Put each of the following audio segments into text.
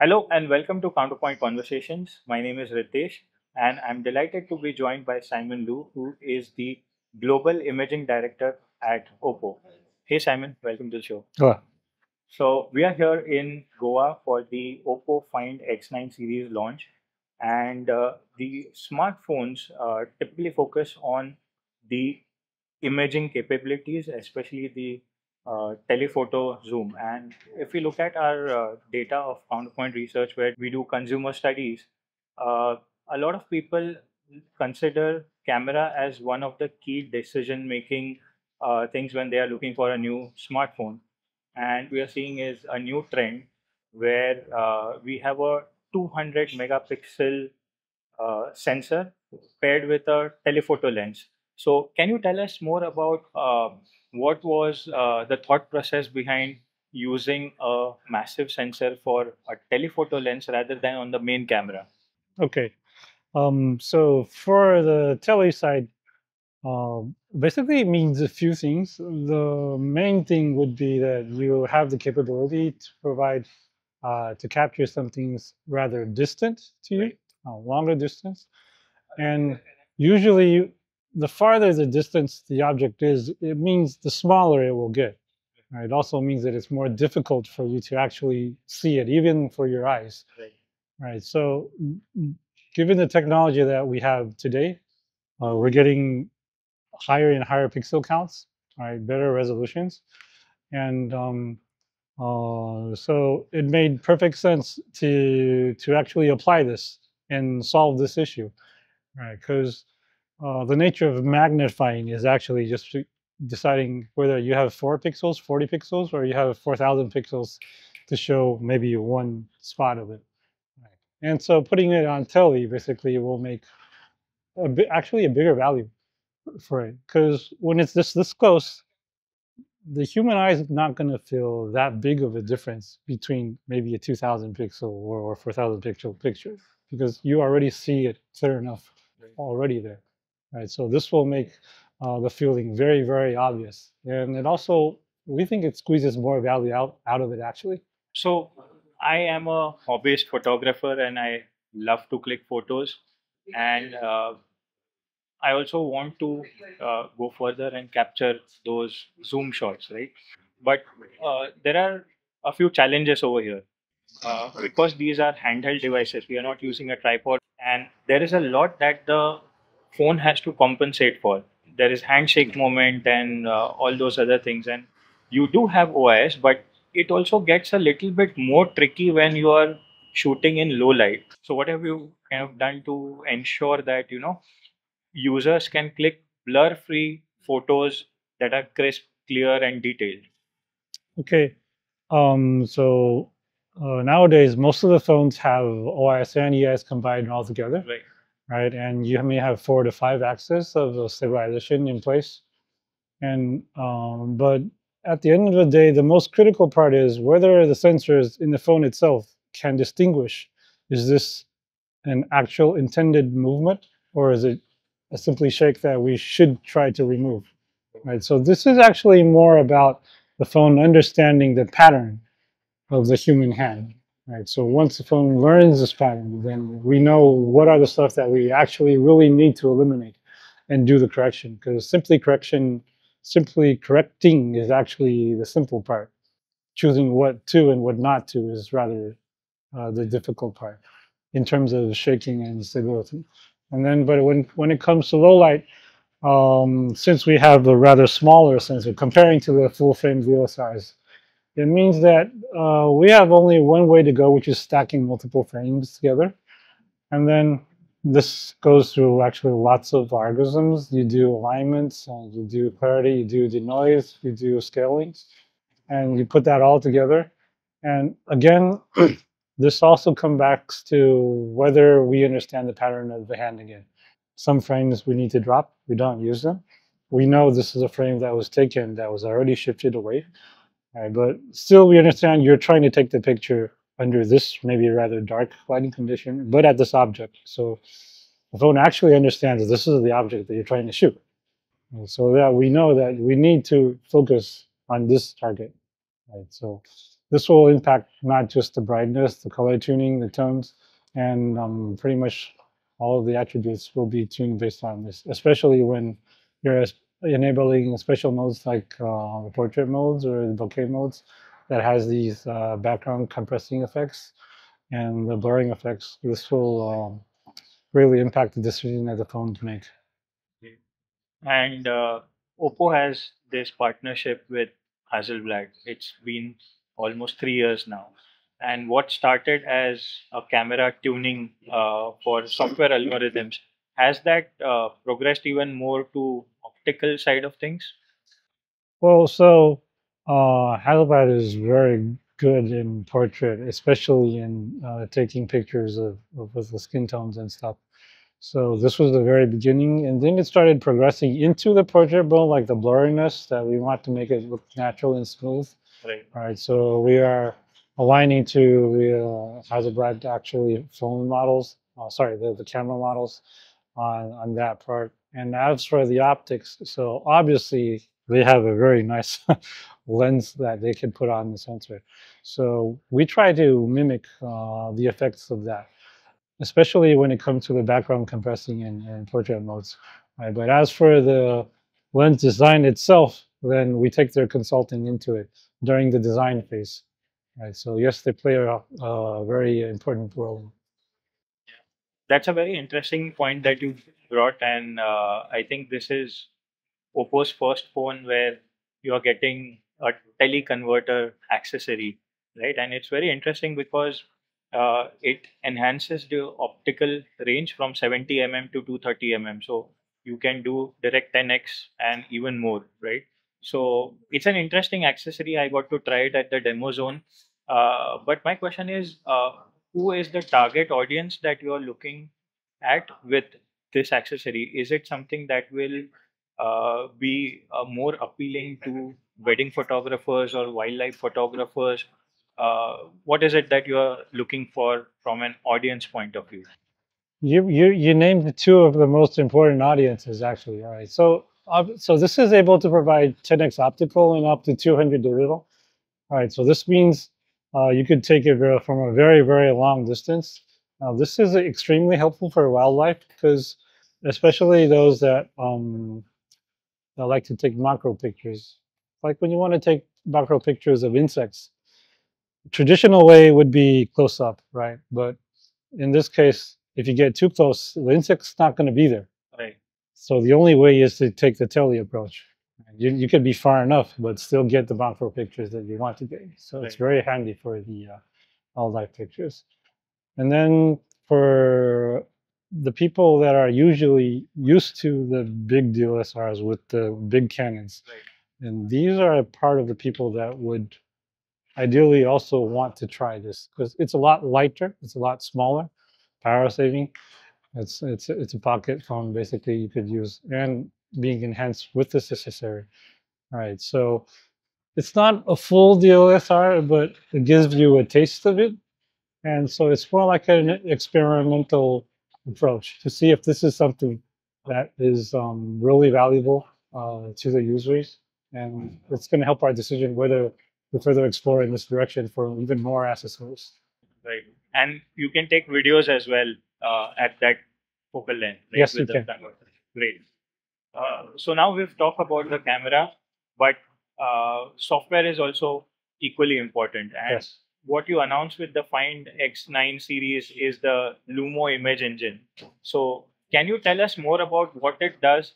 Hello and welcome to Counterpoint Conversations. My name is Ritesh and I'm delighted to be joined by Simon Lu, who is the Global Imaging Director at Oppo. Hey Simon, welcome to the show. Hello. So we are here in Goa for the Oppo Find X9 series launch, and uh, the smartphones uh, typically focus on the imaging capabilities, especially the uh, telephoto zoom. And if we look at our uh, data of Counterpoint Research, where we do consumer studies, uh, a lot of people consider camera as one of the key decision making uh, things when they are looking for a new smartphone. And we are seeing is a new trend where uh, we have a 200 megapixel sensor paired with a telephoto lens. So, can you tell us more about what was uh, the thought process behind using a massive sensor for a telephoto lens rather than on the main camera? Okay. Um, so for the tele side, um, basically it means a few things. The main thing would be that we will have the capability to provide uh, to capture something rather distant to you, a longer distance. And usually the farther the distance the object is, it means the smaller it will get. Right? It also means that it's more difficult for you to actually see it, even for your eyes. Right. Right. So, given the technology that we have today, uh, we're getting higher and higher pixel counts, right? Better resolutions, and um, uh, so it made perfect sense to to actually apply this and solve this issue, right? Because uh, the nature of magnifying is actually just deciding whether you have four pixels, 40 pixels, or you have 4,000 pixels to show maybe one spot of it. Right. And so putting it on tele basically will make a bit, actually a bigger value for it. Because when it's this this close, the human eye is not going to feel that big of a difference between maybe a 2,000 pixel or, or 4,000 pixel picture because you already see it clear enough already there right? So this will make uh, the feeling very, very obvious. And it also, we think it squeezes more value out, out of it actually. So, I am a hobbyist photographer and I love to click photos. And uh, I also want to uh, go further and capture those zoom shots, right? But uh, there are a few challenges over here. Uh, because these are handheld devices, we are not using a tripod, and there is a lot that the phone has to compensate for. There is handshake moment and uh, all those other things, and you do have OIS, but it also gets a little bit more tricky when you are shooting in low light. So, what have you kind of done to ensure that you know users can click blur-free photos that are crisp, clear, and detailed? Okay, um, so uh, nowadays most of the phones have OIS and EIS combined all together. Right right? And you may have four to five axes of stabilization in place. And um, but at the end of the day, the most critical part is whether the sensors in the phone itself can distinguish is this an actual intended movement or is it a simply shake that we should try to remove, right? So this is actually more about the phone understanding the pattern of the human hand, Right. So once the phone learns this pattern, then we know what are the stuff that we actually really need to eliminate and do the correction. Because simply correction, simply correcting is actually the simple part. Choosing what to and what not to is rather uh, the difficult part in terms of shaking and stability. And then, but when when it comes to low light, um, since we have a rather smaller sensor comparing to the full frame size, it means that uh, we have only one way to go, which is stacking multiple frames together. And then this goes through actually lots of algorithms. You do alignments, you do clarity, you do denoise, you do scaling, and you put that all together. And again, this also comes back to whether we understand the pattern of the hand again. Some frames we need to drop, we don't use them. We know this is a frame that was taken that was already shifted away. Right, but still, we understand you're trying to take the picture under this maybe rather dark lighting condition, but at this object. So the phone actually understands this is the object that you're trying to shoot. So that we know that we need to focus on this target, right? So this will impact not just the brightness, the color tuning, the tones, and um, pretty much all of the attributes will be tuned based on this, especially when you're enabling special modes like uh, portrait modes or the bokeh modes that has these uh, background compressing effects and the blurring effects. This will um, really impact the decision that the phones make. And uh, Oppo has this partnership with Hasselblad. It's been almost three years now. And what started as a camera tuning uh, for software algorithms has that uh, progressed even more to optical side of things? Well, so uh, is very good in portrait, especially in uh, taking pictures of, of, of the skin tones and stuff. So this was the very beginning, and then it started progressing into the portrait mode, like the blurriness that we want to make it look natural and smooth. Right. All right. So we are aligning to the uh, Hasselblad actually phone models. Uh, sorry, the, the camera models on on that part. And as for the optics, so obviously they have a very nice lens that they can put on the sensor. So we try to mimic uh, the effects of that especially when it comes to the background compressing and, and portrait modes. Right? But as for the lens design itself, then we take their consulting into it during the design phase. Right. So yes, they play a, a very important role. That's a very interesting point that you brought, and uh, I think this is Oppo's first phone where you are getting a teleconverter accessory, right? And it's very interesting because uh, it enhances the optical range from 70 mm to 230 mm. So you can do direct 10x and even more, right? So it's an interesting accessory. I got to try it at the demo zone. Uh, but my question is, uh, who is the target audience that you are looking at with this accessory? Is it something that will uh, be uh, more appealing to wedding photographers or wildlife photographers uh, what is it that you are looking for from an audience point of view? You you you named two of the most important audiences actually. All right, so so this is able to provide 10x optical and up to 200 digital. All right, so this means uh, you could take it from a very very long distance. Now this is extremely helpful for wildlife because especially those that um, that like to take macro pictures, like when you want to take macro pictures of insects traditional way would be close up, right? But in this case, if you get too close, the insect's not going to be there. Right. So the only way is to take the tele approach. You, you could be far enough, but still get the macro pictures that you want to get. So right. it's very handy for the uh, wildlife pictures. And then for the people that are usually used to the big DSLRs with the big Canons, right. and these are a part of the people that would ideally also want to try this because it's a lot lighter, it's a lot smaller, power saving. It's it's it's a pocket phone basically you could use and being enhanced with this accessory. All right, so it's not a full DSLR, but it gives you a taste of it, and so it's more like an experimental approach to see if this is something that is um, really valuable uh, to the users, and it's going to help our decision whether to further explore in this direction for even more accessories. Right. And you can take videos as well uh, at that focal length. Right, yes, you can. Great. Uh, so now we've talked about the camera, but uh, software is also equally important. And yes. what you announced with the Find X9 series is the Lumo image engine. So can you tell us more about what it does,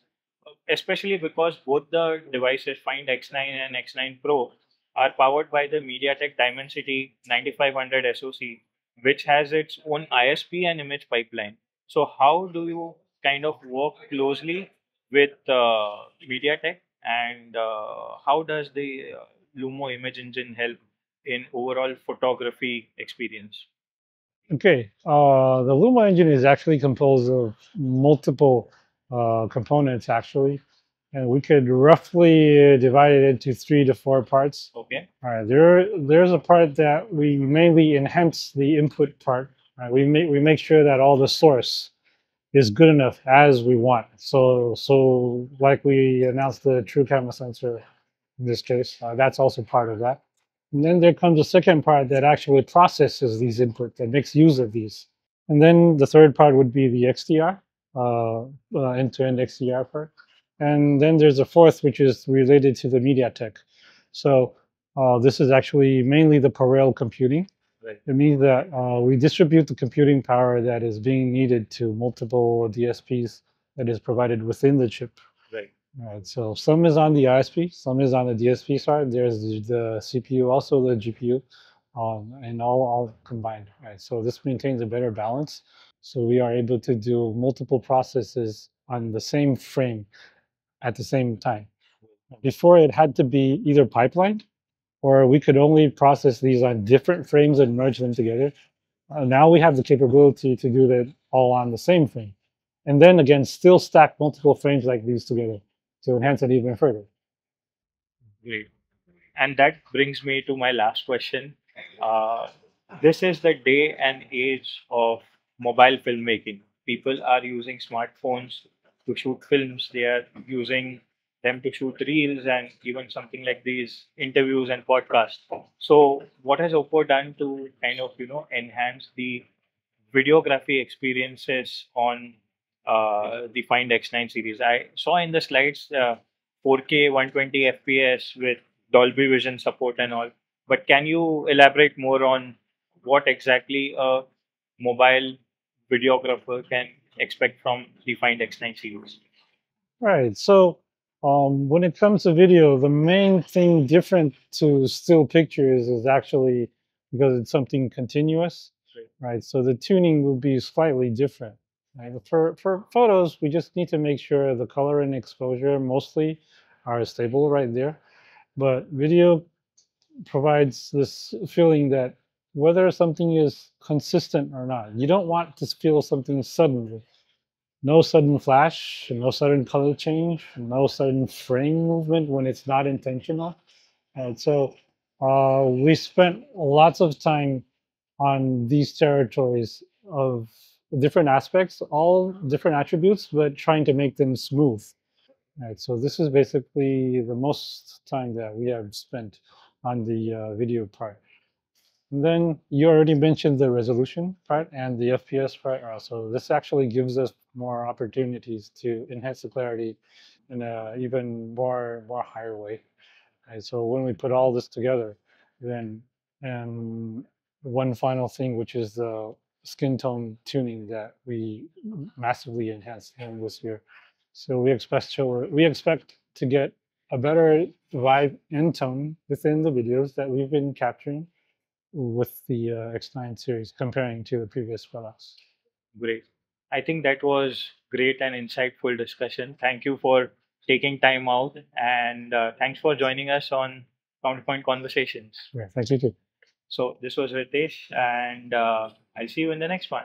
especially because both the devices, Find X9 and X9 Pro, are powered by the MediaTek Dimensity 9500 SoC, which has its own ISP and image pipeline. So, how do you kind of work closely with uh, MediaTek, and uh, how does the uh, Lumo image engine help in overall photography experience? Okay, uh, the Lumo engine is actually composed of multiple uh, components, actually and we could roughly divide it into three to four parts. Okay. All right. There, there's a part that we mainly enhance the input part. Right? We make we make sure that all the source is good enough as we want. So, so like we announced the true camera sensor, in this case. Uh, that's also part of that. And then there comes a second part that actually processes these inputs and makes use of these. And then the third part would be the XDR, uh, uh, end-to-end XDR part. And then there's a fourth, which is related to the MediaTek. So uh, this is actually mainly the parallel computing. Right. It means that uh, we distribute the computing power that is being needed to multiple DSPs that is provided within the chip. Right. Right. So some is on the ISP, some is on the DSP side. There's the, the CPU, also the GPU, um, and all all combined. Right. So this maintains a better balance. So we are able to do multiple processes on the same frame at the same time. Before it had to be either pipelined or we could only process these on different frames and merge them together. Uh, now we have the capability to do that all on the same frame. And then again, still stack multiple frames like these together to enhance it even further. Great. And that brings me to my last question. Uh, this is the day and age of mobile filmmaking. People are using smartphones to shoot films. They are using them to shoot reels and even something like these interviews and podcasts. So, what has Oppo done to kind of you know enhance the videography experiences on uh, the Find X9 series? I saw in the slides uh, 4K 120 FPS with Dolby Vision support and all. But can you elaborate more on what exactly a mobile videographer can expect from the Find X9 series? Right. So um, when it comes to video, the main thing different to still pictures is actually because it's something continuous, Right. right? So the tuning will be slightly different. Right? For for photos, we just need to make sure the color and exposure mostly are stable right there. But video provides this feeling that whether something is consistent or not, you don't want to feel something suddenly. No sudden flash, no sudden color change, no sudden frame movement when it's not intentional. And so uh, we spent lots of time on these territories of different aspects, all different attributes, but trying to make them smooth. Right, so this is basically the most time that we have spent on the uh, video part. And then you already mentioned the resolution part and the FPS part also. This actually gives us more opportunities to enhance the clarity in a even more more higher way. Right, so when we put all this together, then and one final thing, which is the skin tone tuning that we massively enhanced in this year. So we expect to we expect to get a better vibe and tone within the videos that we've been capturing with the uh, X9 series comparing to the previous products. Great. I think that was great and insightful discussion. Thank you for taking time out and uh, thanks for joining us on Counterpoint Conversations. Yeah, thank you too. So this was Ritesh and uh, I'll see you in the next one.